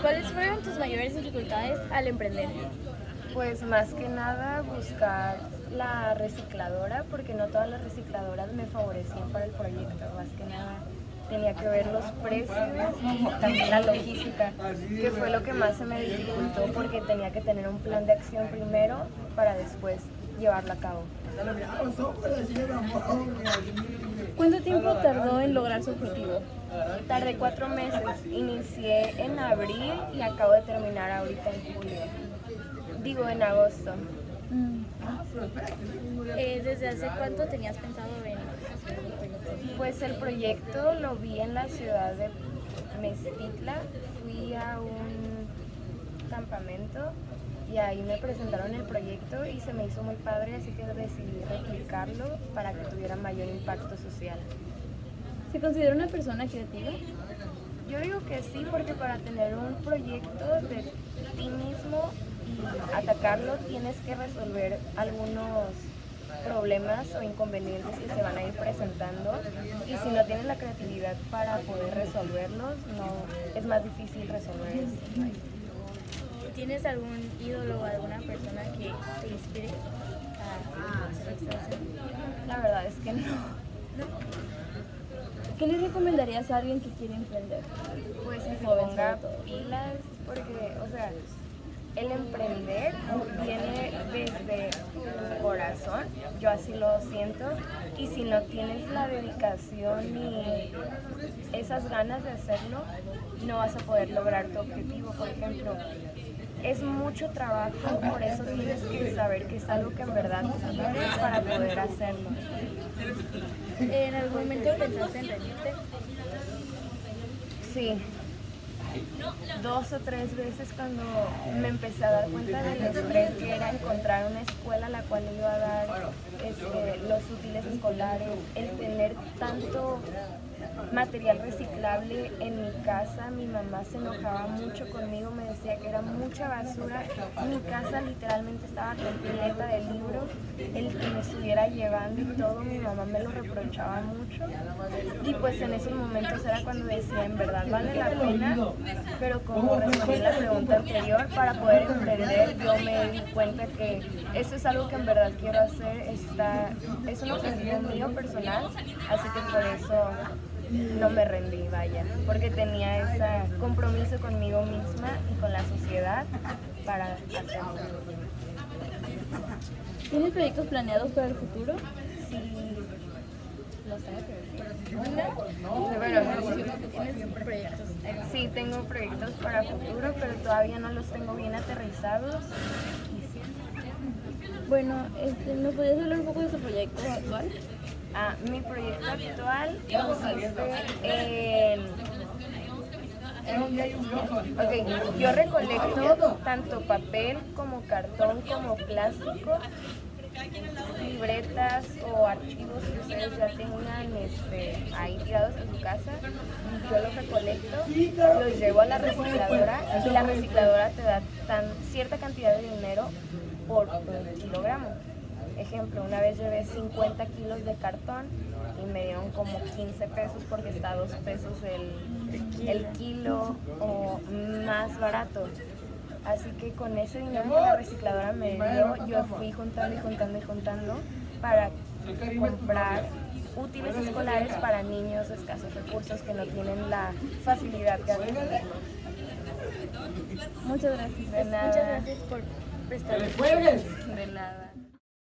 ¿Cuáles fueron tus mayores dificultades al emprender? Pues más que nada buscar la recicladora, porque no todas las recicladoras me favorecían para el proyecto, más que nada tenía que ver los precios y también la logística, que fue lo que más se me dificultó porque tenía que tener un plan de acción primero para después llevarlo a cabo. ¿Cuánto tiempo tardó en lograr su objetivo? Tardé cuatro meses. Inicié en abril y acabo de terminar ahorita en julio. Digo, en agosto. Mm. Eh, ¿Desde hace cuánto tenías pensado proyecto? Pues el proyecto lo vi en la ciudad de Mestitla. Fui a un campamento y ahí me presentaron el proyecto y se me hizo muy padre, así que decidí replicarlo para que tuviera mayor impacto social. ¿Se considera una persona creativa? Yo digo que sí, porque para tener un proyecto de ti mismo y atacarlo tienes que resolver algunos problemas o inconvenientes que se van a ir presentando y si no tienes la creatividad para poder resolverlos, no es más difícil resolver eso. ¿Tienes algún ídolo o alguna persona que te inspire a hacer haciendo? La verdad es que no. ¿Qué le recomendarías a alguien que quiere emprender? Pues que ponga pilas, porque, o sea, el emprender viene desde tu corazón, yo así lo siento, y si no tienes la dedicación y esas ganas de hacerlo, no vas a poder lograr tu objetivo. Por ejemplo, es mucho trabajo, por eso tienes que saber que es algo que en verdad quieres para poder hacerlo. ¿En algún momento pensaste en rendirte? Sí. Dos o tres veces cuando me empecé a dar cuenta del estrés que era encontrar una escuela a la cual iba a dar este, los útiles escolares, el tener tanto material reciclable en mi casa, mi mamá se enojaba mucho conmigo, me decía que era mucha basura, mi casa literalmente estaba repleta de libros, el que me estuviera llevando y todo, mi mamá me lo reprochaba mucho. Y pues en esos momentos era cuando decía, en verdad vale la pena, pero como respondí la pregunta anterior, para poder emprender yo me di cuenta que eso es algo que en verdad quiero hacer, está, es un objetivo mío personal, así que por eso no me rendí, vaya, porque tenía ese compromiso conmigo misma y con la sociedad para hacerlo. ¿Tienes proyectos planeados para el futuro? Sí, no sé qué decir. Bueno, ¿Tienes proyectos? sí tengo proyectos para futuro, pero todavía no los tengo bien aterrizados. Bueno, este, ¿nos podrías hablar un poco de tu proyecto actual? Mi proyecto actual consiste en... Ok, yo recolecto tanto papel como cartón como plástico, libretas o archivos que ustedes ya tengan este, ahí tirados en su casa. Yo los recolecto, los llevo a la recicladora y la recicladora te da tan, cierta cantidad de dinero por un kilogramo. Ejemplo, una vez llevé 50 kilos de cartón y me dieron como 15 pesos porque está a 2 pesos el, el kilo o más barato. Así que con ese dinero que la recicladora me dio, yo fui juntando y juntando y juntando para comprar útiles escolares para niños de escasos recursos que no tienen la facilidad de adquirirlos. Muchas gracias. De nada. Muchas gracias por prestarme. De nada.